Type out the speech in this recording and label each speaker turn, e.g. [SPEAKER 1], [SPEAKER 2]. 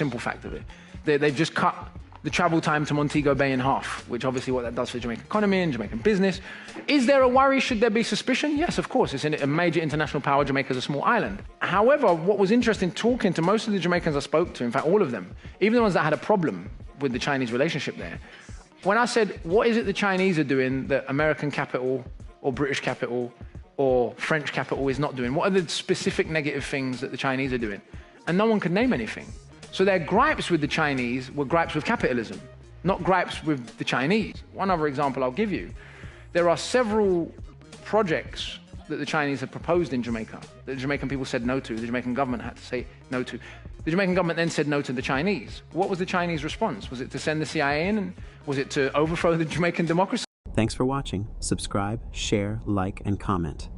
[SPEAKER 1] Simple fact of it. They, they've just cut the travel time to Montego Bay in half, which obviously what that does for the Jamaican economy and Jamaican business. Is there a worry? Should there be suspicion? Yes, of course. It's a major international power. Jamaica's a small island. However, what was interesting talking to most of the Jamaicans I spoke to, in fact, all of them, even the ones that had a problem with the Chinese relationship there, when I said, what is it the Chinese are doing that American capital or British capital or French capital is not doing? What are the specific negative things that the Chinese are doing? And no one could name anything. So their gripes with the Chinese were gripes with capitalism, not gripes with the Chinese. One other example I'll give you there are several projects that the Chinese have proposed in Jamaica that the Jamaican people said no to, the Jamaican government had to say no to. The Jamaican government then said no to the Chinese. What was the Chinese response? Was it to send the CIA in? Was it to overthrow the Jamaican democracy?
[SPEAKER 2] Thanks for watching. Subscribe, share, like, and comment.